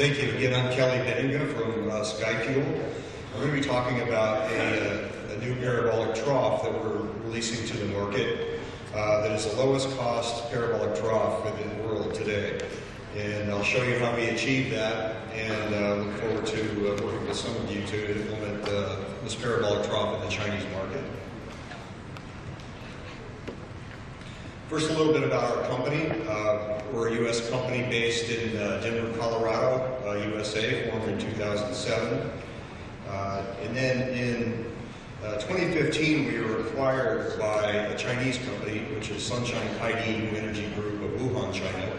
Thank you. Again, I'm Kelly Beninga from uh, SkyFuel. I'm going to be talking about a, uh, a, new parabolic trough that we're releasing to the market uh, that is the lowest cost parabolic trough in the world today. And I'll show you how we achieve that and uh, look forward to uh, working with some of you to implement uh, this parabolic trough in the Chinese market. First, a little bit about our company. Uh, we're a U.S. company based in uh, Denver, Colorado, uh, USA, formed in 2007. Uh, and then in uh, 2015, we were acquired by a Chinese company, which is Sunshine New Energy Group of Wuhan, China.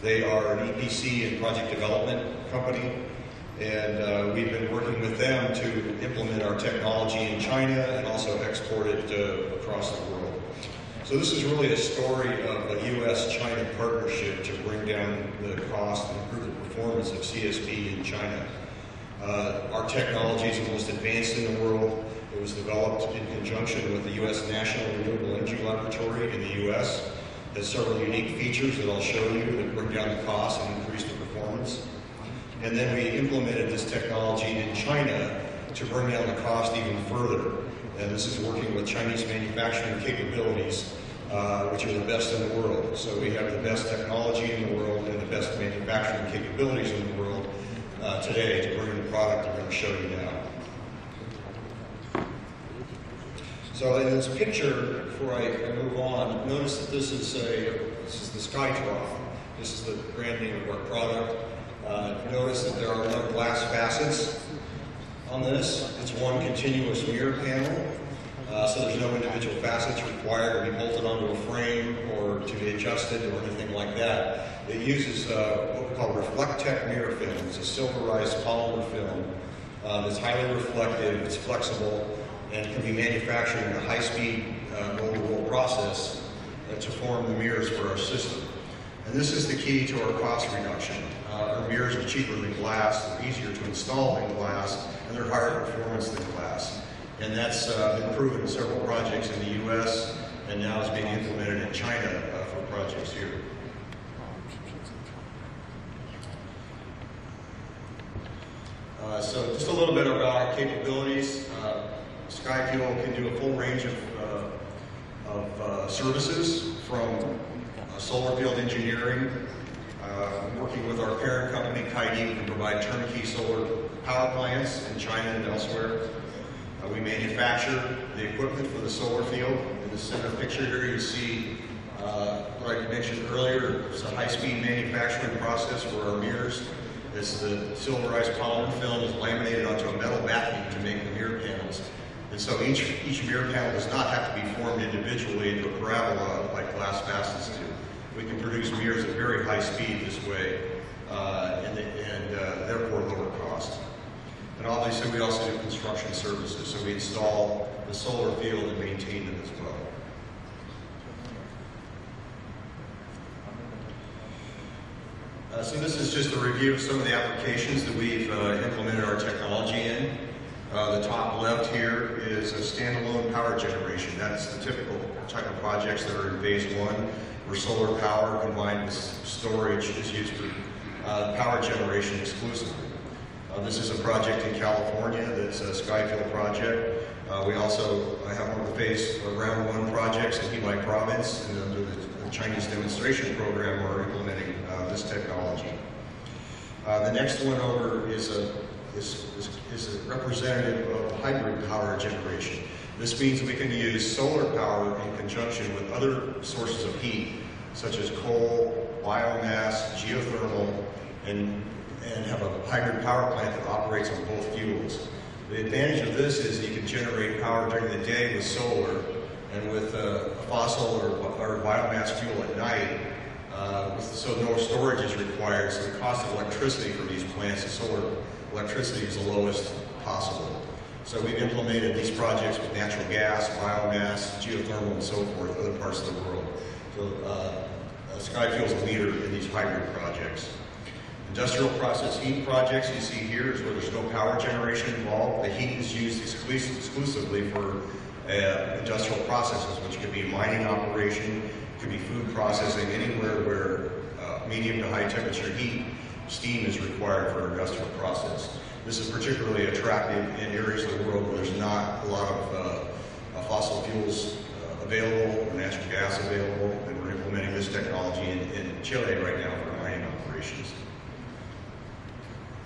They are an EPC and project development company, and uh, we've been working with them to implement our technology in China and also export it across the world. So this is really a story of a U.S.-China partnership to bring down the cost and improve the performance of CSP in China. Uh, our technology is the most advanced in the world. It was developed in conjunction with the U.S. National Renewable Energy Laboratory in the U.S. It has several unique features that I'll show you that bring down the cost and increase the performance. And then we implemented this technology in China to bring down the cost even further. And this is working with Chinese manufacturing capabilities uh, which are the best in the world. So we have the best technology in the world and the best manufacturing capabilities in the world uh, today to bring the product that I'm going to show you now. So in this picture, before I, I move on, notice that this is a this is the SkyTrough. This is the brand name of our product. Uh, notice that there are no glass facets on this. It's one continuous mirror panel uh, so there's no individual facets required to be bolted onto a frame or to be adjusted or anything like that. It uses uh, what we call Reflectech mirror film. It's a silverized polymer film uh, that's highly reflective, it's flexible, and can be manufactured in a high-speed uh, roll-to-roll process uh, to form the mirrors for our system. And this is the key to our cost reduction. Uh, our mirrors are cheaper than glass, they're easier to install than glass, and they're higher performance than glass and that's uh, been proven in several projects in the U.S. and now is being implemented in China uh, for projects here. Uh, so just a little bit about our capabilities. Uh, SkyFuel can do a full range of, uh, of uh, services from solar field engineering, working with our parent company, we can provide turnkey solar power plants in China and elsewhere. We manufacture the equipment for the solar field. In the center picture here, you see uh, I mentioned earlier. It's a high-speed manufacturing process for our mirrors. This the silverized polymer film is laminated onto a metal backing to make the mirror panels. And so each, each mirror panel does not have to be formed individually into a parabola like glass facets do. We can produce mirrors at very high speed this way, uh, and, the, and uh, therefore lower cost. Obviously, we also do construction services, so we install the solar field and maintain them as well. Uh, so this is just a review of some of the applications that we've uh, implemented our technology in. Uh, the top left here is a standalone power generation. That's the typical type of projects that are in phase one, where solar power combined with storage is used for uh, power generation exclusively. Uh, this is a project in California that's a SkyFuel project. Uh, we also have one of the phase uh, round one projects in Hebei province and under the, the, Chinese demonstration program we're implementing uh, this technology. Uh, the next one over is a, is, is, is a representative of hybrid power generation. This means we can use solar power in conjunction with other sources of heat, such as coal, biomass, geothermal, and and have a hybrid power plant that operates on both fuels. The advantage of this is you can generate power during the day with solar and with uh, fossil or, or, biomass fuel at night, uh, so no storage is required, so the cost of electricity for these plants, the solar electricity is the lowest possible. So we've implemented these projects with natural gas, biomass, geothermal, and so forth, in other parts of the world. So uh, SkyFuel is a leader in these hybrid projects. Industrial process heat projects you see here is where there's no power generation involved. The heat is used exclusively for uh, industrial processes, which could be mining operation, could be food processing, anywhere where uh, medium to high temperature heat steam is required for industrial process. This is particularly attractive in areas of the world where there's not a lot of uh, uh, fossil fuels uh, available or natural gas available, and we're implementing this technology in, in Chile right now for mining operations.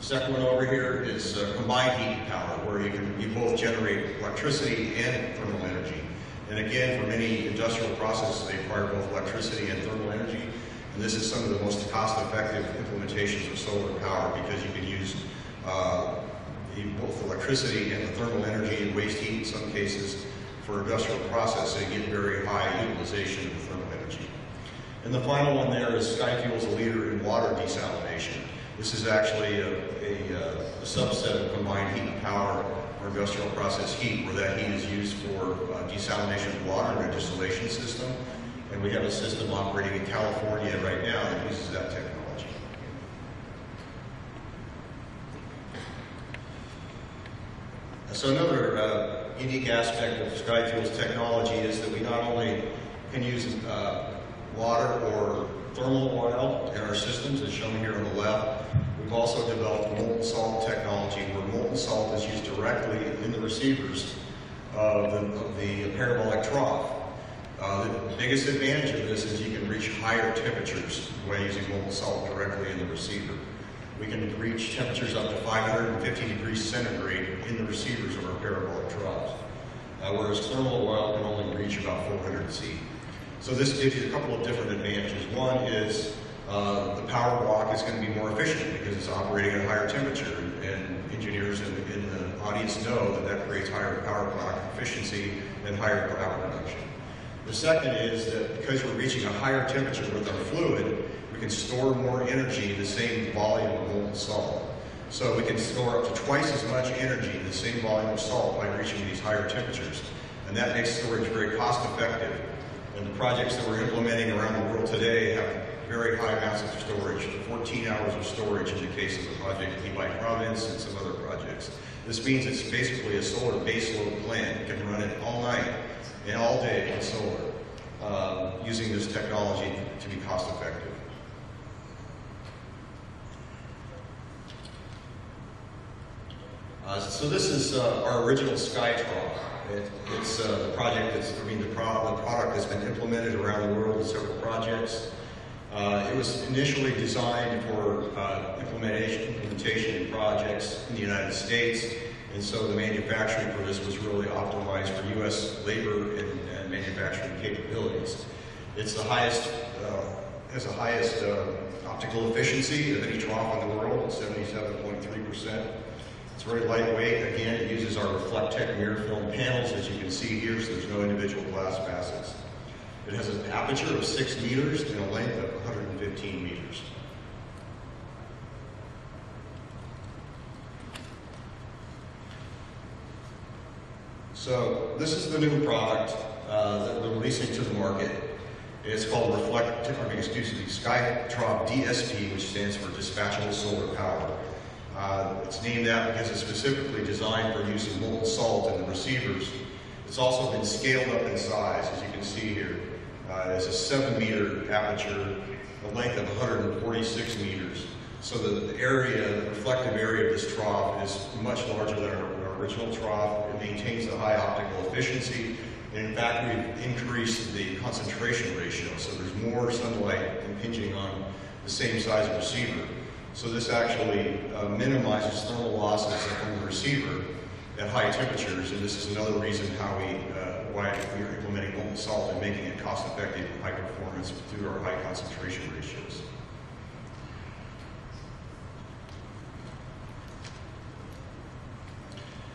Second one over here is uh, combined heat and power, where you can you both generate electricity and thermal energy. And again, for many industrial processes, they require both electricity and thermal energy. And this is some of the most cost-effective implementations of solar power because you can use uh, both electricity and the thermal energy and waste heat in some cases for industrial processing get very high utilization of the thermal energy. And the final one there is SkyFuel is a leader in water desalination. This is actually a, a, a subset of combined heat and power or industrial process heat, where that heat is used for uh, desalination of water in a distillation system. And we have a system operating in California right now that uses that technology. So another uh, unique aspect of SkyFuel's technology is that we not only can use uh, water or thermal oil in our systems, as shown here on the left, we've also developed molten salt technology where molten salt is used directly in the receivers of the, of the parabolic trough. Uh, the biggest advantage of this is you can reach higher temperatures by using molten salt directly in the receiver. We can reach temperatures up to 550 degrees centigrade in the receivers of our parabolic troughs, uh, whereas thermal oil can only reach about 400 C. So this gives you a couple of different advantages. One is uh, the power block is going to be more efficient because it's operating at a higher temperature, and engineers in, in the audience know that that creates higher power block efficiency and higher power production. The second is that because we're reaching a higher temperature with our fluid, we can store more energy in the same volume of molten salt. So we can store up to twice as much energy in the same volume of salt by reaching these higher temperatures. And that makes storage very cost effective. And the projects that we're implementing around the world today have very high amounts of storage, 14 hours of storage in the case of the project in Hebei province and some other projects. This means it's basically a solar baseload plant. You can run it all night and all day on solar uh, using this technology to be cost effective. Uh, so this is uh, our original SkyTrough. It, it's uh, project that's, I mean, the, pro the product has been implemented around the world in several projects. Uh, it was initially designed for uh, implementation, implementation in projects in the United States, and so the manufacturing for this was really optimized for U.S. labor and, and manufacturing capabilities. It's the highest, uh, has the highest optical efficiency of any trough in the world, 77.3 percent. It's very lightweight. Again, it uses our Reflectech mirror film panels, as you can see here, so there's no individual glass facets. It has an aperture of 6 meters and a length of 115 meters. So this is the new product uh, that we're releasing to the market. It's called Reflect, excuse me, SkyTrough DSP, which stands for Dispatchable Solar Power. Uh, it's named that because it's specifically designed for use of molten salt in the receivers. It's also been scaled up in size, as you can see here. Uh, it's a 7 meter aperture, a length of 146 meters. So the area, the reflective area of this trough is much larger than our, our original trough. It maintains the high optical efficiency. And in fact, we've increased the concentration ratio, so there's more sunlight impinging on the same size receiver. So this actually uh, minimizes thermal losses from the receiver at high temperatures, and this is another reason how we, uh, why we are implementing molten salt and making it cost effective and high performance through our high concentration ratios.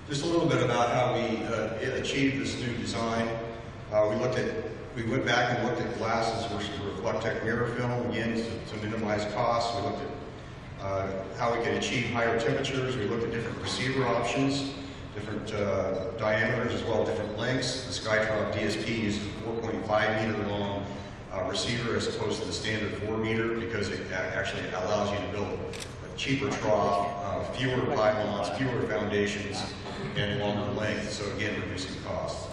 Just a little bit about how we uh, achieved this new design. Uh, we looked at, we went back and looked at glasses versus Reflectech mirror film, again, to, to minimize costs. We looked at uh, how we can achieve higher temperatures. We looked at different receiver options, different uh, diameters as well, different lengths. The SkyTrough DSP uses a 4.5 meter long uh, receiver as opposed to the standard 4 meter because it actually allows you to build a cheaper trough, uh, fewer pylons, fewer foundations, and longer length, so again, reducing costs.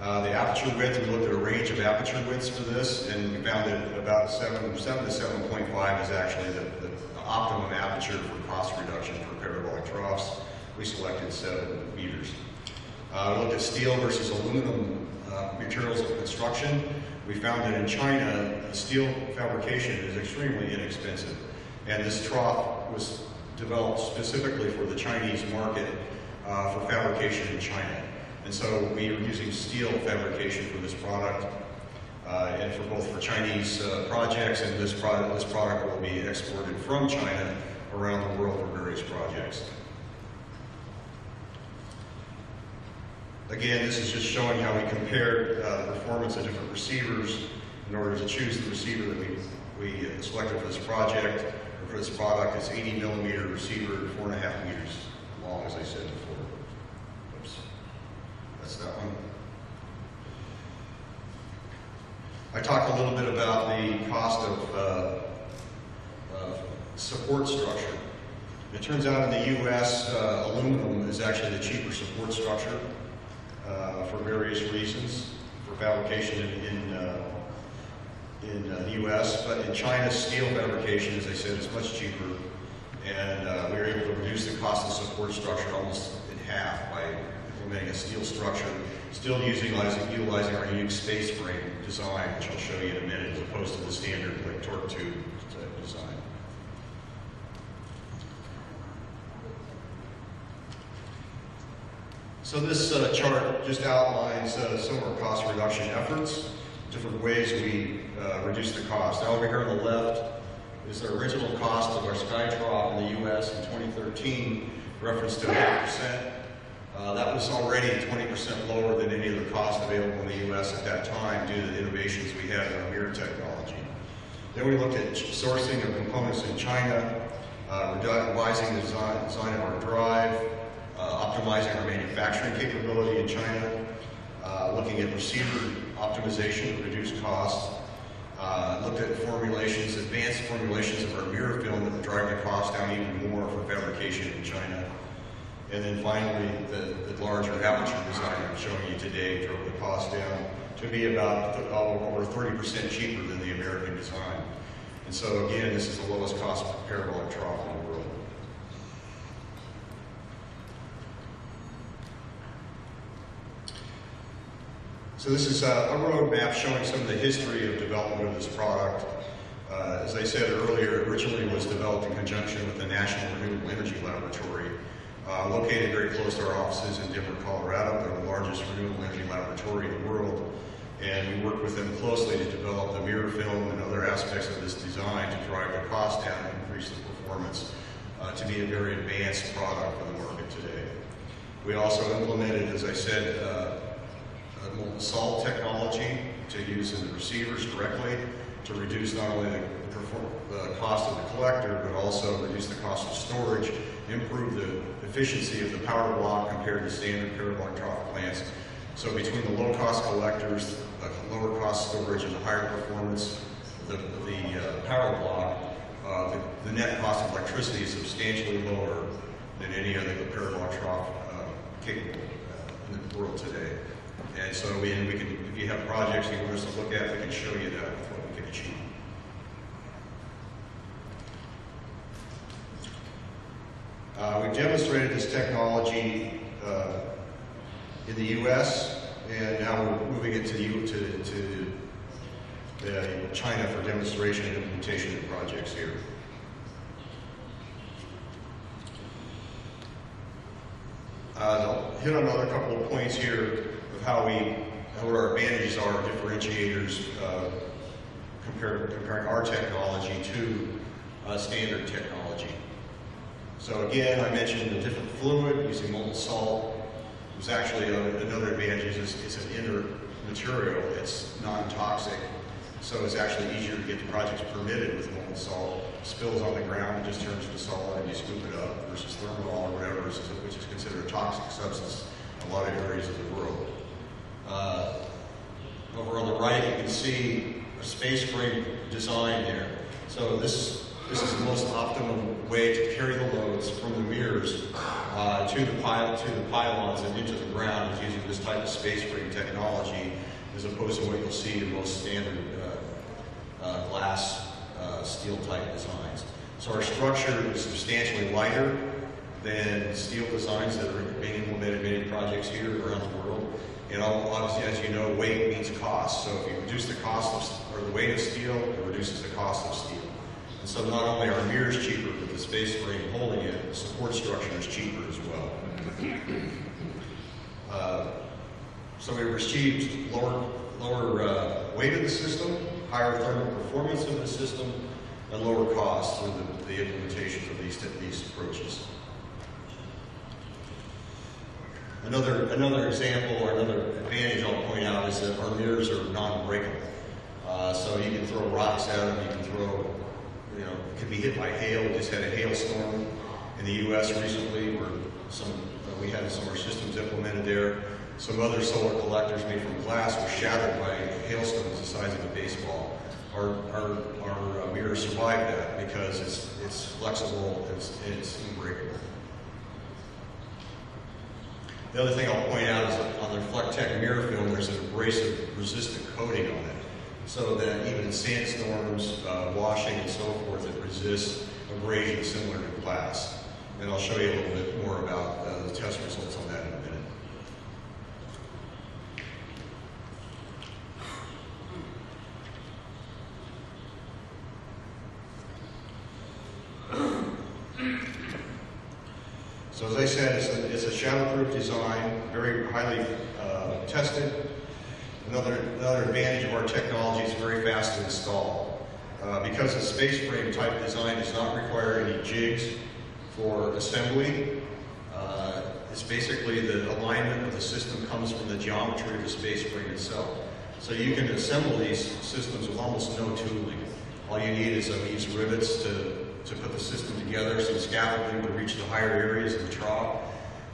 Uh, the aperture width, we looked at a range of aperture widths for this, and we found that about 7, 7 to 7.5 is actually the, the optimum aperture for cost reduction for parabolic troughs. We selected 7 meters. Uh, we looked at steel versus aluminum uh, materials of construction. We found that in China, steel fabrication is extremely inexpensive. And this trough was developed specifically for the Chinese market uh, for fabrication in China. And so we are using steel fabrication for this product, uh, and for both for Chinese uh, projects, and this product, this product will be exported from China around the world for various projects. Again, this is just showing how we compared uh, the performance of different receivers in order to choose the receiver that we, we selected for this project, or for this product. It's 80 millimeter receiver, four and a half meters long, as I said before. Oops. That's that one. I talked a little bit about the cost of uh, support structure. It turns out in the U.S., uh, aluminum is actually the cheaper support structure uh, for various reasons, for fabrication in, in, uh, in uh, the U.S. But in China, steel fabrication, as I said, is much cheaper. And uh, we were able to reduce the cost of support structure almost in half by implementing a steel structure, still using, utilizing our unique space frame design, which I'll show you in a minute, as opposed to the standard like torque tube design. So this uh, chart just outlines uh, some of our cost reduction efforts, different ways we uh, reduce the cost. Now over here on the left is the original cost of our SkyTrough in the U.S. in 2013, referenced to 8%. Uh, that was already 20% lower than any other cost available in the U.S. at that time due to the innovations we had in our mirror technology. Then we looked at sourcing of components in China, uh, revising the design, design of our drive, uh, optimizing our manufacturing capability in China, uh, looking at receiver optimization to reduce costs, uh, looked at formulations, advanced formulations of our mirror film that would drive the cost down even more for fabrication in China. And then finally, the, the larger aperture design I'm showing you today drove the cost down to be about th over 30% cheaper than the American design. And so again, this is the lowest cost parabolic trough in the world. So this is a, a roadmap showing some of the history of development of this product. Uh, as I said earlier, it originally was developed in conjunction with the National Renewable Energy Laboratory, uh, located very close to our offices in Denver, Colorado. They're the largest renewable energy laboratory in the world. And we work with them closely to develop the mirror film and other aspects of this design to drive the cost down and increase the performance uh, to be a very advanced product for the market today. We also implemented, as I said, uh, molten salt technology to use in the receivers directly to reduce not only the, the cost of the collector, but also reduce the cost of storage, improve the efficiency of the power block compared to standard parabolic trough plants. So between the low-cost collectors, the lower cost storage, and the higher performance, the, the uh, power block, uh, the, the, net cost of electricity is substantially lower than any other parabolic trough uh, capable uh, in the world today. And so we, we can, if you have projects you want us to look at, we can show you that with what we can achieve. Uh, we've demonstrated this technology uh, in the U.S. and now we're moving it to, the, to, to uh, China for demonstration and implementation of projects here. Uh, I'll hit on another couple of points here of how we, what our advantages are, differentiators, uh, comparing our technology to uh, standard technology. So again, I mentioned the different fluid using molten salt. There's actually a, another advantage is it's an inert material. It's non-toxic. So it's actually easier to get the projects permitted with molten salt. Spills on the ground, it just turns to solid and you scoop it up versus thermal or whatever, which is considered a toxic substance in a lot of areas of the world. Uh, over on the right, you can see a space frame design there. So this This is the most optimum way to carry the loads from the mirrors uh, to the pile to the pylons and into the ground is using this type of space frame technology, as opposed to what you'll see in most standard uh, uh, glass uh, steel type designs. So our structure is substantially lighter than steel designs that are being implemented in many projects here around the world. And obviously, as you know, weight means cost. So if you reduce the cost of, or the weight of steel, it reduces the cost of steel. And so not only are mirrors cheaper, but the space frame holding it, the support structure is cheaper as well. Uh, so we received lower, lower uh, weight of the system, higher thermal performance of the system, and lower cost through the, the implementation of these, these approaches. Another, another example or another advantage I'll point out is that our mirrors are non-breakable. Uh, so you can throw rocks at them, you can throw, you know, can be hit by hail. We just had a hailstorm in the U.S. recently where some, uh, we had some of our systems implemented there. Some other solar collectors made from glass were shattered by hailstones the size of a baseball. Our, our, our uh, mirrors survived that because it's, it's flexible, it's, it's unbreakable. The other thing I'll point out is on the Reflectech mirror film, there's an abrasive resistant coating on it. So that even sandstorms, uh, washing and so forth, it resists abrasion similar to glass. And I'll show you a little bit more about uh, the test results on that in a minute. So as I said, it's a, it's a shadowproof design, very highly uh, tested. Another, another advantage of our technology is very fast to install. Uh, because the space frame type design does not require any jigs for assembly, uh, it's basically the alignment of the system comes from the geometry of the space frame itself. So you can assemble these systems with almost no tooling. All you need is some use rivets to, to put the system together, some scaffolding to reach the higher areas of the trough.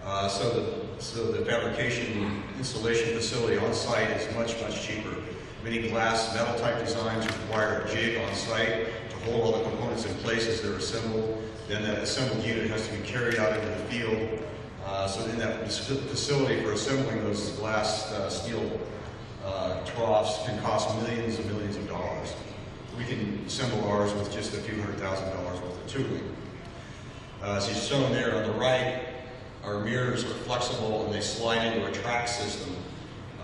Uh, so, the, so the fabrication installation facility on site is much, much cheaper. Many glass metal type designs require a jig on site to hold all the components in place as they're assembled. Then that assembled unit has to be carried out into the field. Uh, so in that facility for assembling those glass uh, steel uh, troughs can cost millions and millions of dollars. We can assemble ours with just a few hundred thousand dollars worth of tooling. Uh, as is shown there on the right, our mirrors are flexible and they slide into a track system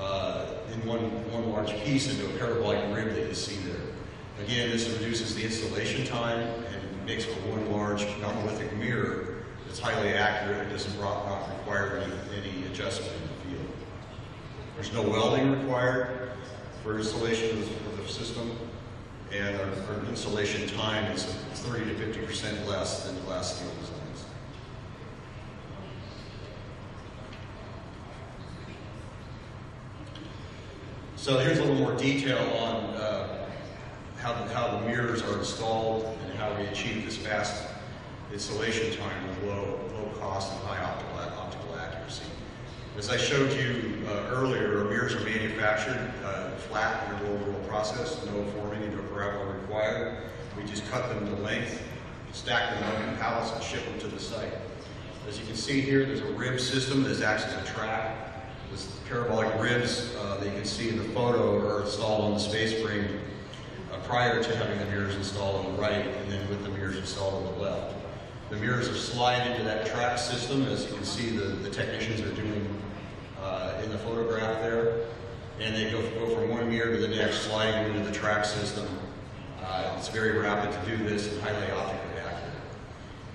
uh, in one, one large piece into a parabolic rib that you see there. Again, this reduces the installation time and makes for one large monolithic mirror that's highly accurate and doesn't not require any, any adjustment in the field. There's no welding required for installation of the, system, and our, our installation time is 30 to 50 percent less than glass steel designs. So here's a little more detail on uh, how, the, how the mirrors are installed and how we achieve this fast installation time with low, low cost and high optical, optical accuracy. As I showed you uh, earlier, our mirrors are manufactured uh, flat in a roll-roll process, no forming a parabola required. We just cut them to length, stack them up in pallets, and ship them to the site. As you can see here, there's a rib system that acts as a track. This parabolic ribs uh, that you can see in the photo are installed on the space frame uh, prior to having the mirrors installed on the right and then with the mirrors installed on the left. The mirrors are slide into that track system, as you can see the, the technicians are doing uh, in the photograph there. And they go, go from one mirror to the next, sliding into the track system. Uh, it's very rapid to do this and highly optically accurate.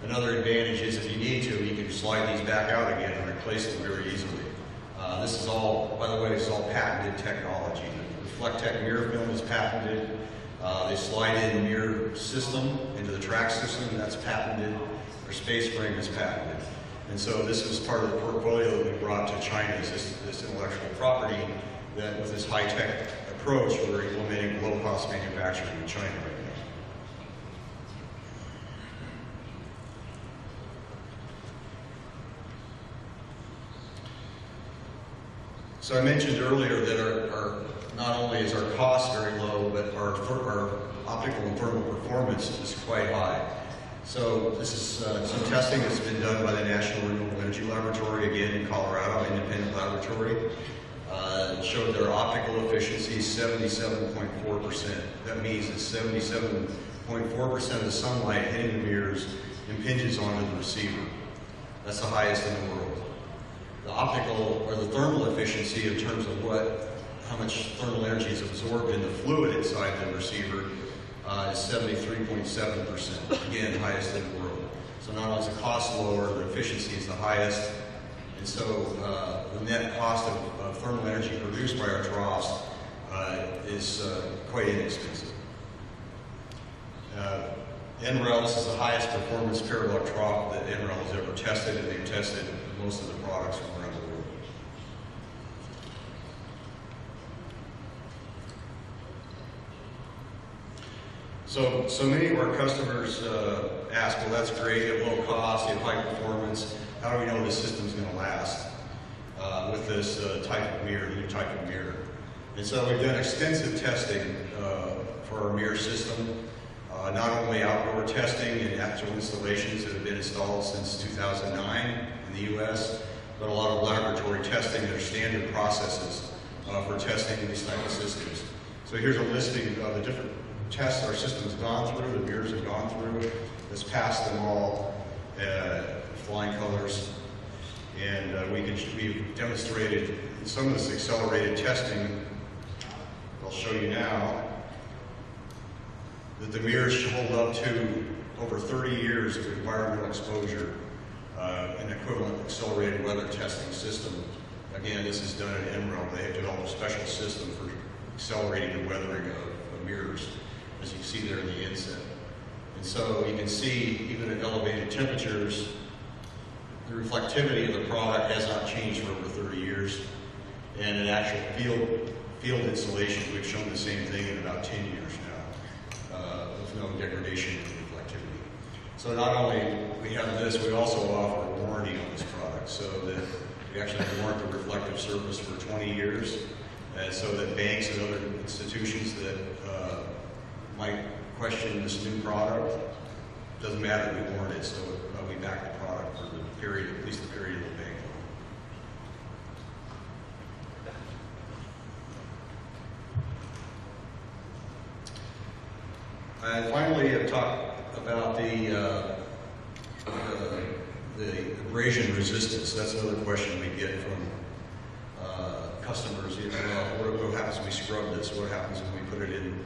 Another advantage is if you need to, you can slide these back out again and replace them very easily. Uh, this is all, by the way, this is all patented technology. The Reflectech mirror film is patented. Uh, they slide in mirror system into the track system, that's patented. Our space frame is patented. And so this is part of the portfolio that we brought to China, is this, this intellectual property that with this high-tech approach, we're implementing low-cost manufacturing in China right now. So I mentioned earlier that our, our not only is our cost very low, but our, our optical and thermal performance is quite high. So this is uh, some testing that's been done by the National Renewable Energy Laboratory, again in Colorado, independent laboratory. Uh, showed their optical efficiency 77.4%. That means that 77.4% of the sunlight hitting the mirrors impinges onto the receiver. That's the highest in the world. The optical or the thermal efficiency in terms of what, how much thermal energy is absorbed in the fluid inside the receiver uh, is 73.7%. Again, highest in the world. So not only is the cost lower, the efficiency is the highest. And so uh, the net cost of, thermal energy produced by our troughs uh, is uh, quite inexpensive. Uh, NREL, is the highest performance parabolic trough that NREL has ever tested, and they've tested most of the products from around the world. So, so many of our customers uh, ask, well, that's great, at low cost, at high performance, how do we know this system's going to last uh, with this uh, type of mirror, new type of mirror? And so we've done extensive testing uh, for our mirror system, uh, not only outdoor testing and actual installations that have been installed since 2009 in the U.S., but a lot of laboratory testing that are standard processes uh, for testing these type of systems. So here's a listing of the different tests our system's gone through, the mirrors have gone through. It's passed them all, uh, flying colors. And uh, we can, we've demonstrated some of this accelerated testing, I'll show you now, that the mirrors should hold up to over 30 years of environmental exposure, uh, an equivalent accelerated weather testing system. Again, this is done at NREL. They have developed a special system for accelerating the weathering of, mirrors as you see there in the inset. And so you can see, even at elevated temperatures, the reflectivity of the product has not changed for over 30 years. And in actual field, field installations, we've shown the same thing in about 10 years now, uh, with no degradation. So not only we have this, we also offer a warranty on this product, so that we actually warrant the reflective surface for 20 years, and so that banks and other institutions that uh, might question this new product. Doesn't matter, we warrant it, so uh, we back the product for the period, at least the period of the bank loan. And finally, I've talked about the, uh, uh, the abrasion resistance. That's another question we get from uh, customers. You know, what, what happens when we scrub this? What happens when we put it in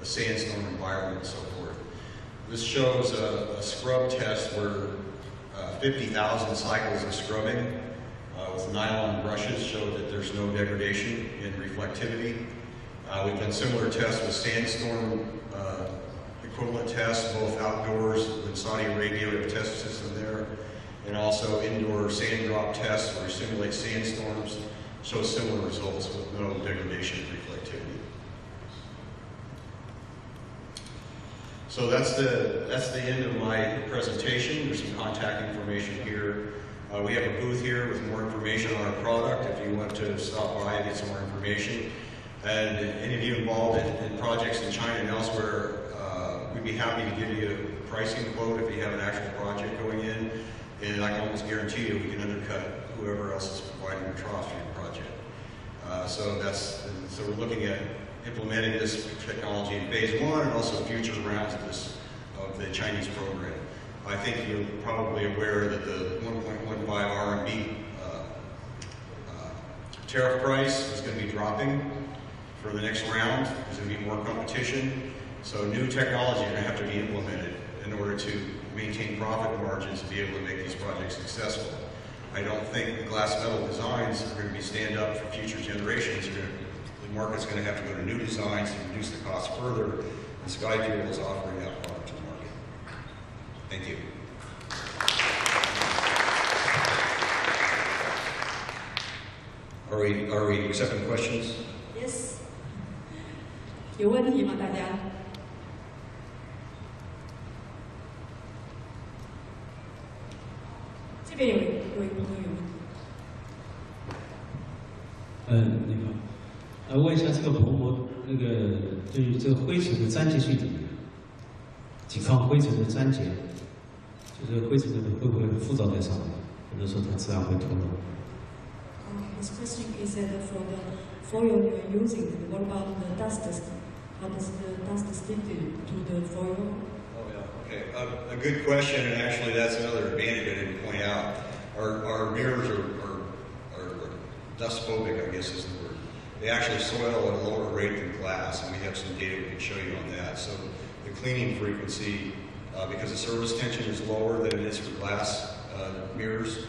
a sandstorm environment and so forth. This shows a, a scrub test where uh, 50,000 cycles of scrubbing uh, with nylon brushes show that there's no degradation in reflectivity. Uh, we've done similar tests with sandstorm uh, equivalent tests, both outdoors in Saudi Arabia, we have a test system there, and also indoor sand drop tests where we simulate sandstorms, show similar results with no degradation in reflectivity. So that's the, that's the end of my presentation. There's some contact information here. Uh, we have a booth here with more information on our product if you want to stop by and get some more information. And any of you involved in, in projects in China and elsewhere, we'd be happy to give you a pricing quote if you have an actual project going in. And I can almost guarantee you we can undercut whoever else is providing the troughs for your project. Uh, so that's, so we're looking at implementing this technology in phase one and also future rounds of this of the Chinese program. I think you're probably aware that the 1.15 RMB uh, uh, tariff price is going to be dropping for the next round. There's going to be more competition. So new technology is going to have to be implemented in order to maintain profit margins and be able to make these projects successful. I don't think the glass metal designs are going to be stand up for future generations. Are going to market's going to have to go to new designs to reduce the cost further, and SkyFuel is offering that product to the market. Thank you. Are we, are we accepting questions? Yes. 有问题吗？大家？ 下这个薄膜那个对于这个灰尘的粘结性怎么样？ 几抗灰尘的粘结，就是灰尘的会不会附着在上面？有的时候它自然会脱落。 Uh, His question is that for the foil you are using, what about the dust? How does the dust stick to to the foil? Oh, yeah, okay. Uh, a good question, and actually that's another advantage I didn't point out. Our, our mirrors are, are, are dust phobic, I guess is the word. They actually soil at a lower rate than glass, and we have some data we can show you on that. So the cleaning frequency, uh, because the surface tension is lower than it is for glass uh, mirrors,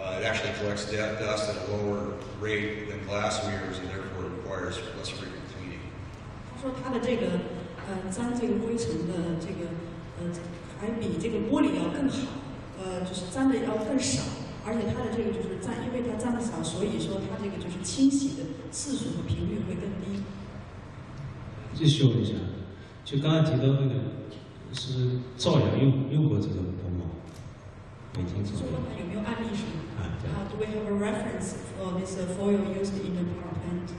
uh, it actually collects de- dust at a lower rate than glass mirrors, and therefore requires less frequent cleaning. 他说他的这个呃粘这个灰尘的这个呃还比这个玻璃要更好，呃就是粘的要更少， 而且它的这个就是占，因为它占的少，所以说它这个就是清洗的次数和频率会更低。继续问一下，就刚才提到那个是赵阳用用过这个薄膜，没听就清楚就问他有没有案例是吗？啊？对。Uh, do we have a reference for this uh, foil used in the power plant?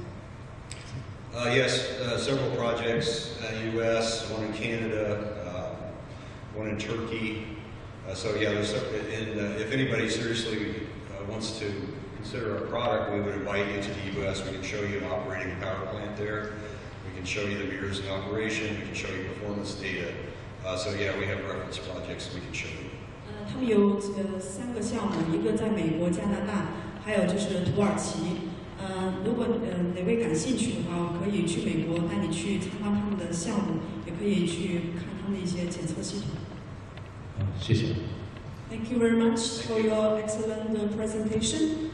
Uh, yes, uh, several projects, uh, U.S., one in Canada, uh, one in Turkey. Uh, so yeah, there's, some- and uh, if anybody seriously uh, wants to consider our product, we would invite you to the U.S. We can show you an operating power plant there. We can show you the mirrors in operation. We can show you performance data. Uh, so yeah, we have reference projects we can show you. 呃，他们有呃三个项目，一个在美国、加拿大，还有就是土耳其。呃，如果呃哪位感兴趣的话，我可以去美国带你去参观他们的项目，也可以去看他们的一些检测系统。 谢谢。Thank you very much for your excellent uh, presentation.